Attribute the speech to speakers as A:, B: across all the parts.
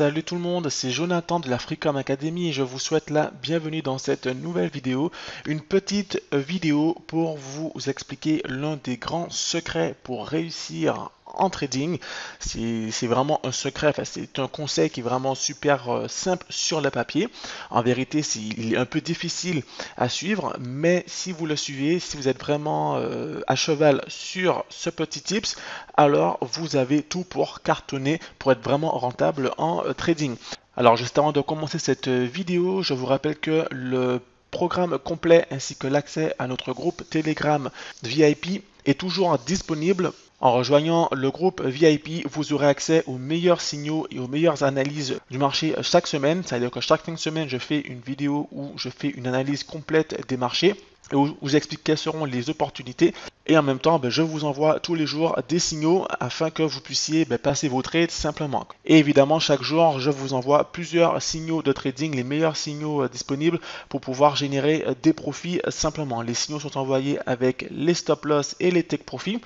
A: Salut tout le monde, c'est Jonathan de la Academy et je vous souhaite la bienvenue dans cette nouvelle vidéo. Une petite vidéo pour vous expliquer l'un des grands secrets pour réussir en trading. C'est vraiment un secret, c'est un conseil qui est vraiment super euh, simple sur le papier. En vérité, il est un peu difficile à suivre, mais si vous le suivez, si vous êtes vraiment euh, à cheval sur ce petit tips, alors vous avez tout pour cartonner, pour être vraiment rentable en euh, trading. Alors juste avant de commencer cette vidéo, je vous rappelle que le programme complet ainsi que l'accès à notre groupe Telegram VIP est toujours disponible en rejoignant le groupe VIP, vous aurez accès aux meilleurs signaux et aux meilleures analyses du marché chaque semaine. C'est-à-dire que chaque semaine, je fais une vidéo où je fais une analyse complète des marchés et où je vous explique quelles seront les opportunités. Et en même temps, ben, je vous envoie tous les jours des signaux afin que vous puissiez ben, passer vos trades simplement. Et évidemment, chaque jour, je vous envoie plusieurs signaux de trading, les meilleurs signaux euh, disponibles pour pouvoir générer euh, des profits simplement. Les signaux sont envoyés avec les stop loss et les take profits.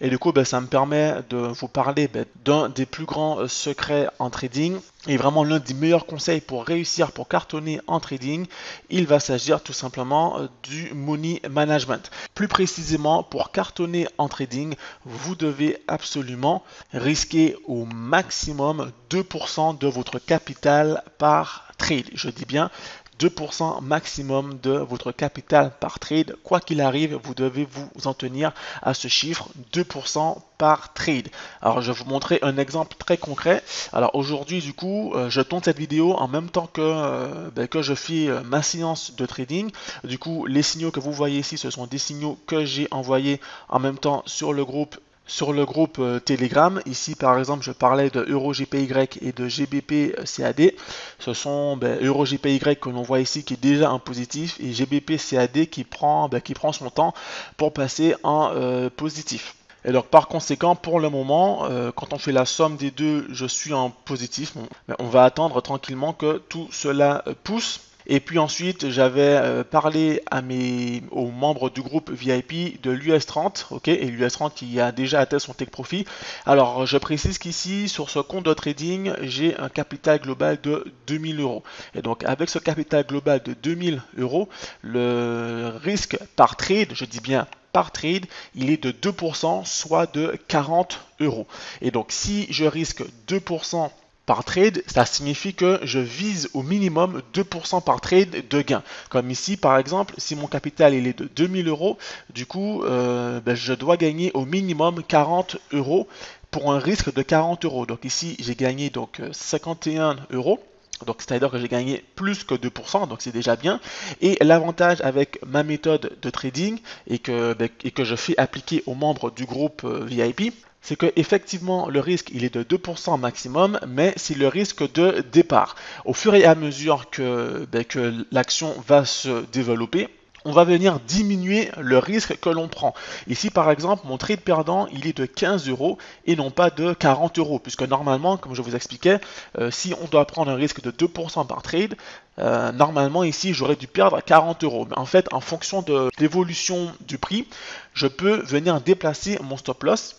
A: Et du coup, ben, ça me permet de vous parler ben, d'un des plus grands euh, secrets en trading et vraiment l'un des meilleurs conseils pour réussir, pour cartonner en trading. Il va s'agir tout simplement euh, du money management. Plus précisément, pour cartonner en trading, vous devez absolument risquer au maximum 2% de votre capital par trade. Je dis bien 2% maximum de votre capital par trade. Quoi qu'il arrive, vous devez vous en tenir à ce chiffre 2% par trade. Alors je vais vous montrer un exemple très concret. Alors aujourd'hui du coup, euh, je tourne cette vidéo en même temps que, euh, ben, je fais euh, ma séance de trading. Du coup, les signaux que vous voyez ici, ce sont des signaux que j'ai envoyés en même temps sur le groupe sur le groupe euh, Telegram. Ici, par exemple, je parlais de EuroGPY et de GBP CAD. Ce sont ben, EuroGPY que l'on voit ici qui est déjà en positif et GBP CAD qui prend, ben, qui prend son temps pour passer en euh, positif. Et donc par conséquent, pour le moment, euh, quand on fait la somme des deux, je suis en positif. Ben, on va attendre tranquillement que tout cela pousse. Et puis ensuite, j'avais euh, parlé à mes, aux membres du groupe VIP de l'US30, ok, et l'US30 qui a déjà atteint son take profit. Alors, je précise qu'ici, sur ce compte de trading, j'ai un capital global de 2000 euros. Et donc, avec ce capital global de 2000 euros, le risque par trade, je dis bien par trade, il est de 2%, soit de 40 euros. Et donc, si je risque 2% par trade, ça signifie que je vise au minimum 2% par trade de gain. Comme ici, par exemple, si mon capital est de 2000 euros, du coup, euh, ben, je dois gagner au minimum 40 euros pour un risque de 40 euros. Donc ici, j'ai gagné donc 51 euros. Donc c'est-à-dire que j'ai gagné plus que 2%, donc c'est déjà bien. Et l'avantage avec ma méthode de trading et que, ben, et que je fais appliquer aux membres du groupe euh, VIP, c'est que effectivement le risque il est de 2% maximum, mais c'est le risque de départ. Au fur et à mesure que, ben, que l'action va se développer, on va venir diminuer le risque que l'on prend. Ici, par exemple, mon trade perdant, il est de 15 euros et non pas de 40 euros, puisque normalement, comme je vous expliquais, euh, si on doit prendre un risque de 2% par trade, euh, normalement ici, j'aurais dû perdre 40 euros. Mais en fait, en fonction de l'évolution du prix, je peux venir déplacer mon stop loss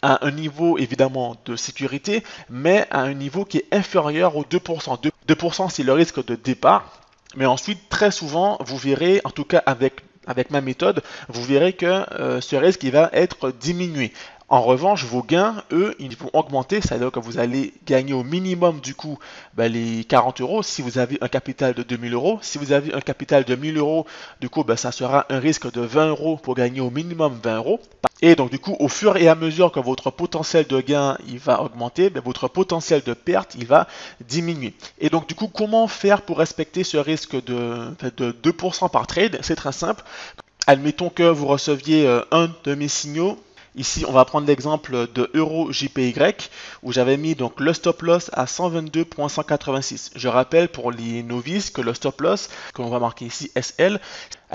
A: à un niveau évidemment de sécurité, mais à un niveau qui est inférieur aux 2%. 2%, c'est le risque de départ, mais ensuite très souvent vous verrez, en tout cas avec ma méthode, vous verrez que euh, ce risque va être diminué. En revanche, vos gains, eux, ils vont augmenter, c'est-à-dire que vous allez gagner au minimum du coup ben, les 40 euros si vous avez un capital de 2000 euros. Si vous avez un capital de 1000 euros, du coup, ben, ça sera un risque de 20 euros pour gagner au minimum 20 euros. Et donc du coup, au fur et à mesure que votre potentiel de gain va augmenter, ben, votre potentiel de perte va diminuer. Et donc du coup, comment faire pour respecter ce risque de, de 2% par trade? C'est très simple. Admettons que vous receviez euh, un de mes signaux Ici, on va prendre l'exemple de Euro JPY où j'avais mis donc le stop loss à 122.186. Je rappelle pour les novices que le stop loss, que l'on va marquer ici SL,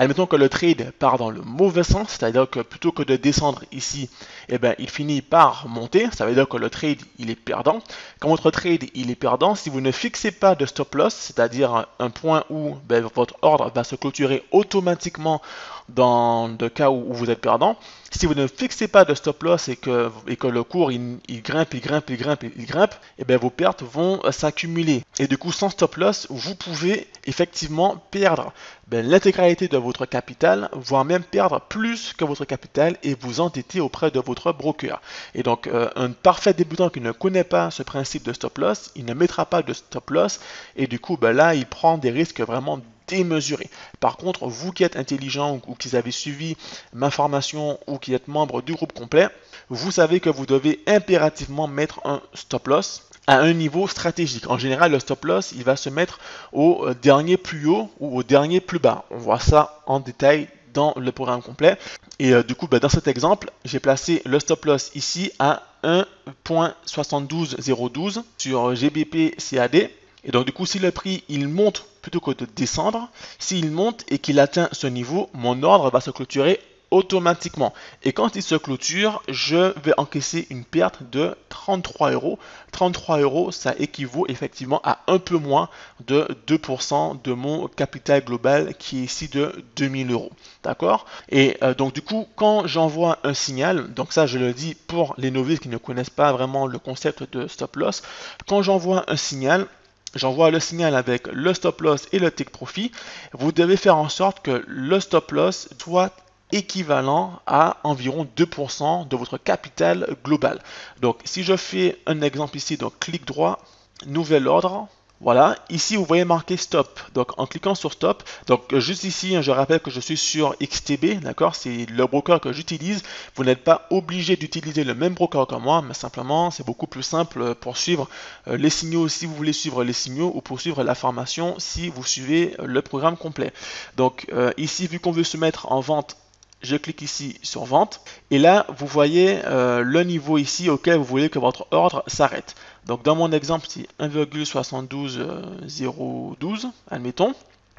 A: Admettons que le trade part dans le mauvais sens, c'est-à-dire que plutôt que de descendre ici, eh ben, il finit par monter, ça veut dire que le trade il est perdant. Quand votre trade il est perdant, si vous ne fixez pas de stop loss, c'est-à-dire un point où ben, votre ordre va se clôturer automatiquement dans le cas où, vous êtes perdant, si vous ne fixez pas de stop loss et que, le cours il, grimpe, il grimpe, il grimpe, il grimpe, et eh bien vos pertes vont s'accumuler. Et du coup, sans stop loss, vous pouvez effectivement perdre ben, l'intégralité de votre capital, voire même perdre plus que votre capital et vous endetter auprès de votre broker. Et donc, euh, un parfait débutant qui ne connaît pas ce principe de stop loss, il ne mettra pas de stop loss et du coup, ben là, il prend des risques vraiment démesuré. Par contre, vous qui êtes intelligent ou qui avez suivi ma formation ou qui êtes membre du groupe complet, vous savez que vous devez impérativement mettre un stop loss à un niveau stratégique. En général, le stop loss, il va se mettre au euh, dernier plus haut ou au dernier plus bas. On voit ça en détail dans le programme complet. Et euh, du coup, bah, dans cet exemple, j'ai placé le stop loss ici à 1.72012 sur GBP CAD. Et donc du coup, si le prix il monte plutôt que de descendre, s'il monte et qu'il atteint ce niveau, mon ordre va se clôturer automatiquement. Et quand il se clôture, je vais encaisser une perte de 33 euros. 33 euros, ça équivaut effectivement à un peu moins de 2% de mon capital global qui est ici de 2000 euros. D'accord? Et euh, donc du coup, quand j'envoie un signal, donc ça je le dis pour les novices qui ne connaissent pas vraiment le concept de stop loss, quand j'envoie un signal, j'envoie le signal avec le stop loss et le take profit, vous devez faire en sorte que le stop loss soit équivalent à environ 2% de votre capital global. Donc si je fais un exemple ici, donc clic droit, nouvel ordre, voilà, ici vous voyez marqué stop. Donc en cliquant sur stop, donc juste ici, hein, je rappelle que je suis sur XTB, d'accord C'est le broker que j'utilise. Vous n'êtes pas obligé d'utiliser le même broker que moi, mais simplement c'est beaucoup plus simple pour suivre euh, les signaux si vous voulez suivre les signaux ou pour suivre la formation si vous suivez le programme complet. Donc euh, ici, vu qu'on veut se mettre en vente je clique ici sur vente et là vous voyez euh, le niveau ici auquel vous voulez que votre ordre s'arrête. Donc dans mon exemple, c'est 1,72012, admettons.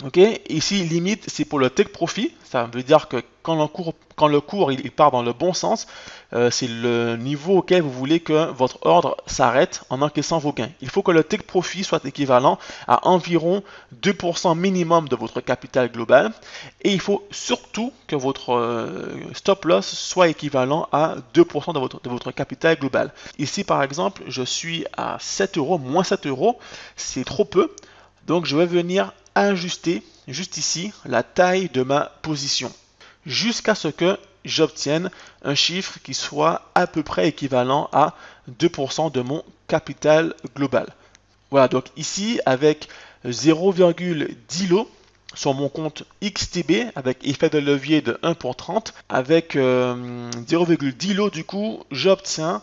A: Ok, ici limite c'est pour le take profit, ça veut dire que quand le cours, quand le cours il, part dans le bon sens, euh, c'est le niveau auquel vous voulez que votre ordre s'arrête en encaissant vos gains. Il faut que le take profit soit équivalent à environ 2% minimum de votre capital global et il faut surtout que votre euh, stop loss soit équivalent à 2% de votre, de votre capital global. Ici par exemple, je suis à 7 euros, moins 7 euros, c'est trop peu. Donc je vais venir ajuster juste ici la taille de ma position jusqu'à ce que j'obtienne un chiffre qui soit à peu près équivalent à 2% de mon capital global. Voilà, donc ici avec 0,10 lots sur mon compte XTB avec effet de levier de 1 pour 30, avec 0,10 euh, lots du coup, j'obtiens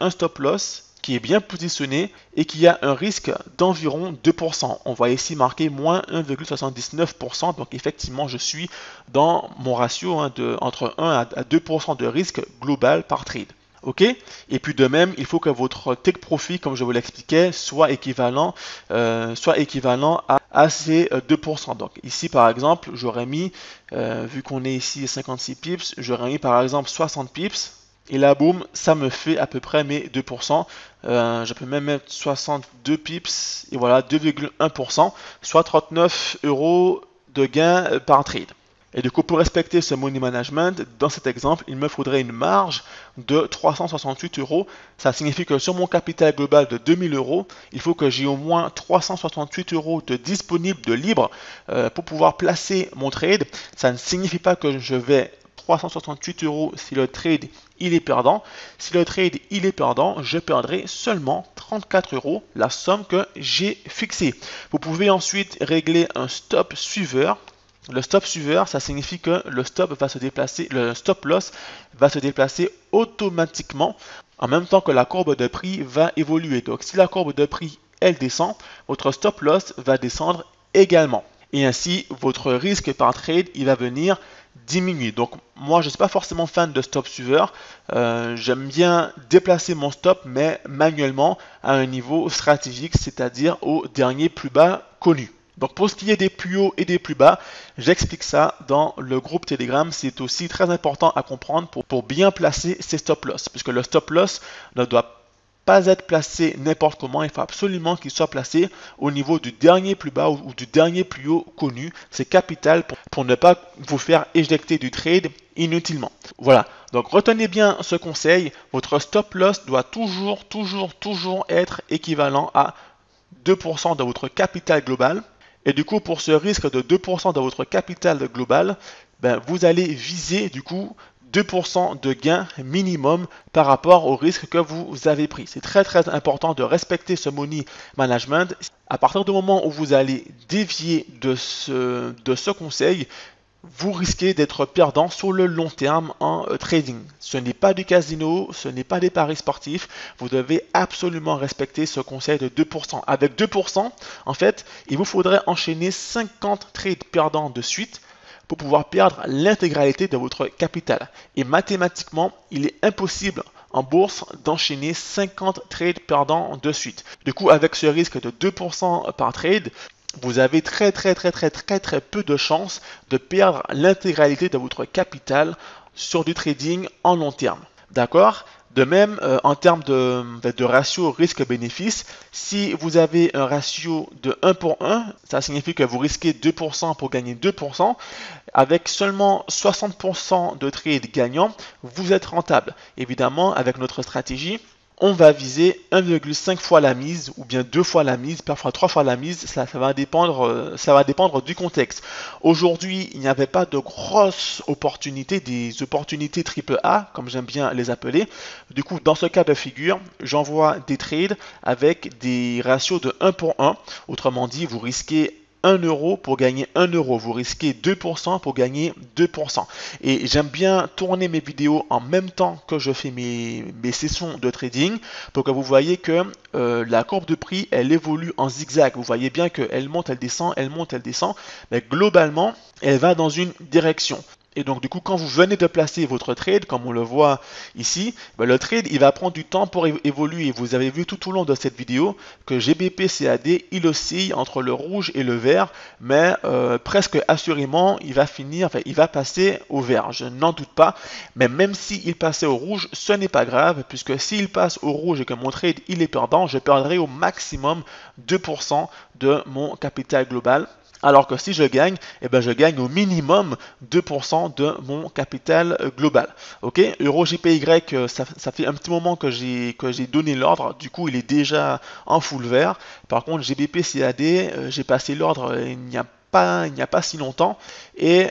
A: un stop loss qui est bien positionné et qui a un risque d'environ 2%. On voit ici marqué moins 1,79%. Donc effectivement, je suis dans mon ratio hein, de entre 1 à 2% de risque global par trade. OK? Et puis de même, il faut que votre take profit, comme je vous l'expliquais, soit équivalent, euh, soit équivalent à, ces 2%. Euh, Donc ici, par exemple, j'aurais mis, euh, vu qu'on est ici à 56 pips, j'aurais mis par exemple 60 pips. Et là, boum, ça me fait à peu près mes 2%. Euh, je peux même mettre 62 pips et voilà 2,1%, soit 39 euros de gain euh, par trade. Et du coup, pour respecter ce money management, dans cet exemple, il me faudrait une marge de 368 euros. Ça signifie que sur mon capital global de 2000 euros, il faut que j'ai au moins 368 euros de disponible, de libre, euh, pour pouvoir placer mon trade. Ça ne signifie pas que je vais 368 euros si le trade il est perdant. Si le trade il est perdant, je perdrai seulement 34 euros, la somme que j'ai fixée. Vous pouvez ensuite régler un stop suiveur. Le stop suiveur, ça signifie que le stop va se déplacer, le stop loss va se déplacer automatiquement en même temps que la courbe de prix va évoluer. Donc si la courbe de prix elle descend, votre stop loss va descendre également. Et ainsi, votre risque par trade, il va venir diminuer. Donc moi, je ne suis pas forcément fan de stop suiveur. Euh, j'aime bien déplacer mon stop, mais manuellement à un niveau stratégique, c'est-à-dire au dernier plus bas connu. Donc pour ce qui est des plus hauts et des plus bas, j'explique ça dans le groupe Telegram. C'est aussi très important à comprendre pour, bien placer ses stop loss, puisque le stop loss ne doit être placé n'importe comment, il faut absolument qu'il soit placé au niveau du dernier plus bas ou, du dernier plus haut connu. C'est capital pour, ne pas vous faire éjecter du trade inutilement. Voilà, donc retenez bien ce conseil, votre stop loss doit toujours, toujours, toujours être équivalent à 2% de votre capital global. Et du coup, pour ce risque de 2% de votre capital global, ben, vous allez viser du coup 2% de gain minimum par rapport au risque que vous avez pris. C'est très très important de respecter ce money management. À partir du moment où vous allez dévier de ce, de ce conseil, vous risquez d'être perdant sur le long terme en euh, trading. Ce n'est pas du casino, ce n'est pas des paris sportifs. Vous devez absolument respecter ce conseil de 2%. Avec 2%, en fait, il vous faudrait enchaîner 50 trades perdants de suite pour pouvoir perdre l'intégralité de votre capital. Et mathématiquement, il est impossible en bourse d'enchaîner 50 trades perdants de suite. Du coup, avec ce risque de 2% par trade, vous avez très très très très très très peu de chances de perdre l'intégralité de votre capital sur du trading en long terme. D'accord? De même, euh, en termes de, de ratio risque-bénéfice, si vous avez un ratio de 1 pour 1, ça signifie que vous risquez 2% pour gagner 2%. Avec seulement 60% de trades gagnants, vous êtes rentable. Évidemment, avec notre stratégie, on va viser 1,5 fois la mise ou bien deux fois la mise, parfois trois fois la mise, ça, va, dépendre, euh, ça va dépendre du contexte. Aujourd'hui, il n'y avait pas de grosses opportunités, des opportunités triple A, comme j'aime bien les appeler. Du coup, dans ce cas de figure, j'envoie des trades avec des ratios de 1 pour 1. Autrement dit, vous risquez 1 euro pour gagner 1 euro. Vous risquez 2% pour gagner 2%. Et j'aime bien tourner mes vidéos en même temps que je fais mes, sessions de trading pour que vous voyez que euh, la courbe de prix, elle évolue en zigzag. Vous voyez bien qu'elle monte, elle descend, elle monte, elle descend. Mais globalement, elle va dans une direction. Et donc du coup, quand vous venez de placer votre trade, comme on le voit ici, ben, le trade, il va prendre du temps pour évoluer. Vous avez vu tout au long de cette vidéo que GBP CAD, il oscille entre le rouge et le vert, mais euh, presque assurément, il va finir, enfin, il va passer au vert. Je n'en doute pas. Mais même s'il passait au rouge, ce n'est pas grave, puisque s'il passe au rouge et que mon trade, il est perdant, je perdrai au maximum 2% de mon capital global. Alors que si je gagne, eh ben je gagne au minimum 2% de mon capital global. Ok, Euro GPY, euh, ça, fait un petit moment que j'ai donné l'ordre. Du coup, il est déjà en full vert. Par contre, GBP CAD, euh, j'ai passé l'ordre euh, il n'y a pas il n'y a pas si longtemps et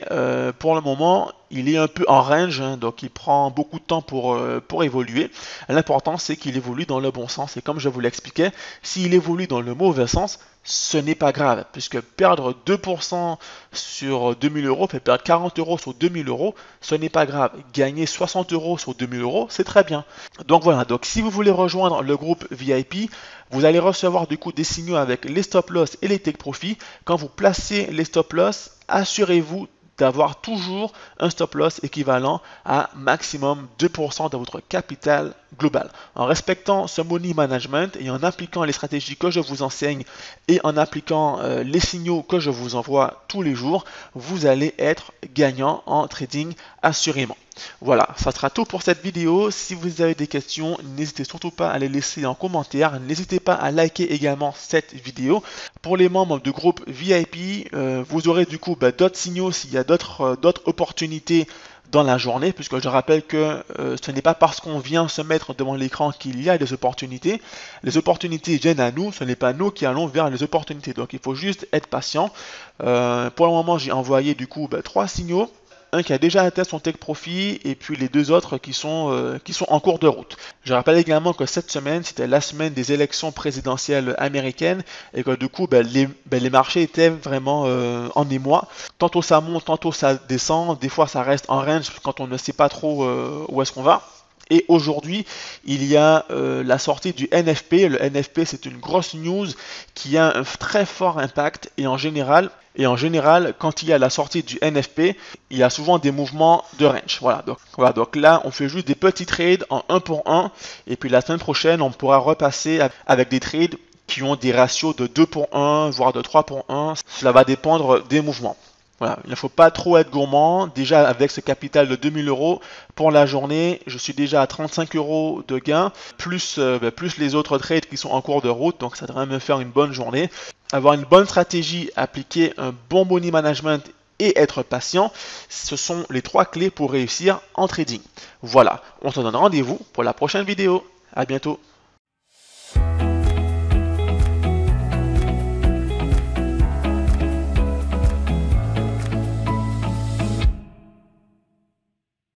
A: pour le moment il est un peu en range hein, donc il prend beaucoup de temps pour, pour évoluer l'important c'est qu'il évolue dans le bon sens et comme je vous l'expliquais s'il évolue dans le mauvais sens ce n'est pas grave, puisque perdre 2% sur 2000 euros, fait perdre 40 euros sur 2000 euros, ce n'est pas grave. Gagner 60 euros sur 2000 euros, c'est très bien. Donc voilà, donc si vous voulez rejoindre le groupe VIP, vous allez recevoir du coup des signaux avec les stop loss et les take profit. Quand vous placez les stop loss, assurez-vous d'avoir toujours un stop loss équivalent à maximum 2% de votre capital global. En respectant ce money management et en appliquant les stratégies que je vous enseigne et en appliquant euh, les signaux que je vous envoie tous les jours, vous allez être gagnant en trading assurément. Voilà, ça sera tout pour cette vidéo. Si vous avez des questions, n'hésitez surtout pas à les laisser en commentaire. N'hésitez pas à liker également cette vidéo. Pour les membres du groupe VIP, euh, vous aurez du coup bah, d'autres signaux s'il y a d'autres euh, opportunités dans la journée, puisque je rappelle que euh, ce n'est pas parce qu'on vient se mettre devant l'écran qu'il y a des opportunités. Les opportunités viennent à nous, ce n'est pas nous qui allons vers les opportunités. Donc il faut juste être patient. pour le moment, j'ai envoyé du coup bah, trois signaux un qui a déjà atteint son take profit et puis les deux autres qui sont, euh, qui sont en cours de route. Je rappelle également que cette semaine, c'était la semaine des élections présidentielles américaines et que du coup, ben, les, ben, les, marchés étaient vraiment euh, en émoi. Tantôt ça monte, tantôt ça descend, des fois ça reste en range quand on ne sait pas trop euh, où est-ce qu'on va. Et aujourd'hui, il y a la sortie du NFP. Le NFP, c'est une grosse news qui a un très fort impact et en général, et en général, quand il y a la sortie du NFP, il y a souvent des mouvements de range. Voilà, donc, voilà, donc là, on fait juste des petits trades en 1 pour 1. Et puis la semaine prochaine, on pourra repasser avec des trades qui ont des ratios de 2 pour 1, voire de 3 pour 1. Cela va dépendre des mouvements. Voilà, il ne faut pas trop être gourmand. Déjà, avec ce capital de 2000 euros pour la journée, je suis déjà à 35 euros de gain, plus, euh, ben, plus les autres trades qui sont en cours de route. Donc, ça devrait me faire une bonne journée. Avoir une bonne stratégie, appliquer un bon money management et être patient, ce sont les trois clés pour réussir en trading. Voilà, on se donne rendez-vous pour la prochaine vidéo. À bientôt.